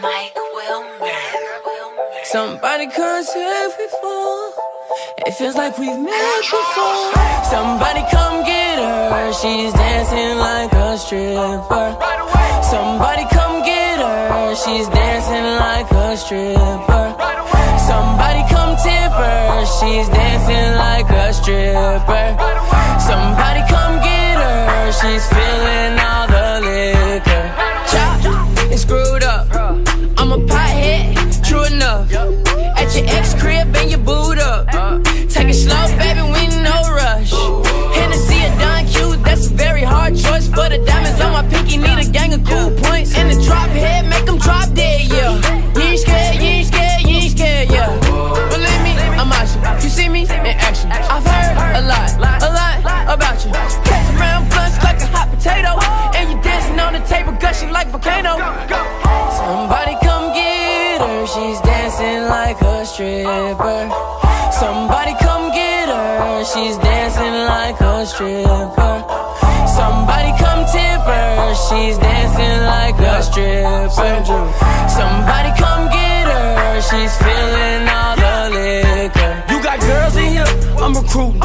Mike Wilmer. Somebody come save me for. It feels like we've met before. Somebody come get her. She's dancing like a stripper. Somebody come get her. She's dancing like a stripper. Somebody come tip her. She's dancing like a stripper. Like volcano. Somebody come get her, she's dancing like a stripper. Somebody come get her, she's dancing like a stripper. Somebody come tip her, she's dancing like a stripper. Somebody come get her, she's feeling all the liquor. You got girls in here, I'm recruiting.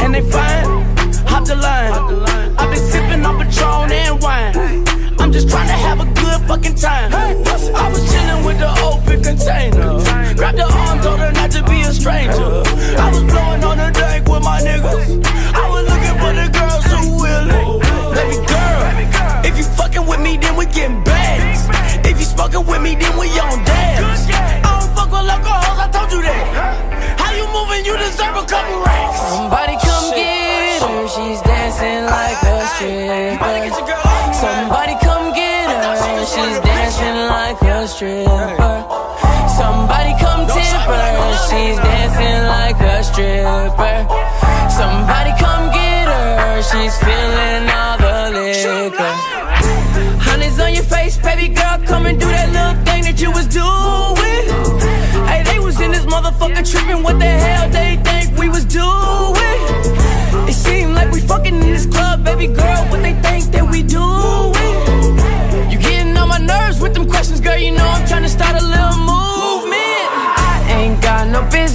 And they fine, hop the line. I've been sipping on Patron and wine. I'm just trying to have a good fucking time. I was chilling with the open container. Grabbed the arm, told her not to be a stranger. I was blowing on the deck with my niggas. I was looking for the girls who willing. Baby girl, if you fucking with me, then we getting bags. If you smoking with me, then we on dabs. Dancing like a stripper. Somebody come get her, she's dancing like a stripper. Somebody come tip her, she's dancing like a stripper. Somebody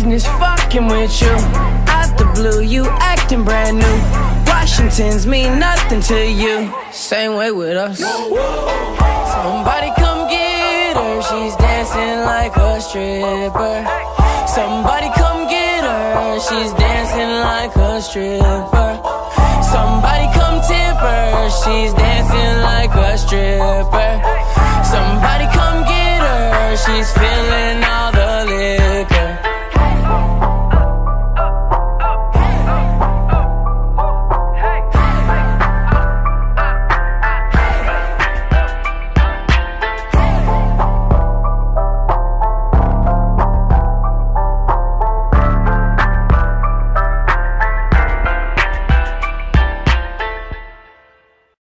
business fucking with you. Out the blue, you acting brand new. Washingtons mean nothing to you. Same way with us. Somebody come get her, she's dancing like a stripper. Somebody come get her, she's dancing like a stripper. Somebody come tip her, she's dancing like a stripper. Somebody come get her, she's feeling.